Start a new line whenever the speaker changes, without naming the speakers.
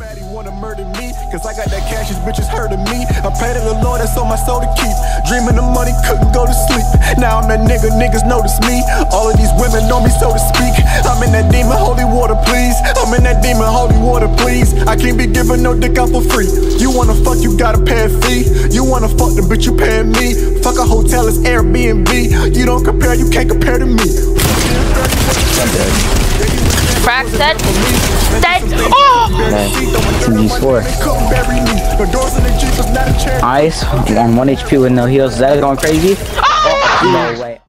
Maddie wanna murder me, cause I got that cash, these bitches hurting me. I pray to the Lord, that's on my soul to keep. Dreaming of money, couldn't go to sleep. Now I'm that nigga, niggas notice me. All of these women know me, so to speak. I'm in that demon, holy water, please. I'm in that demon, holy water, please. I can't be giving no dick out for free. You wanna fuck, you gotta pay a fee. You wanna fuck the bitch, you paying me. Fuck a hotel, it's Airbnb. You don't compare, you can't compare to me.
Crack dead. Dead. Oh!
G4. Ice on 1 HP with no heals. Is that going crazy?
Oh!
No way.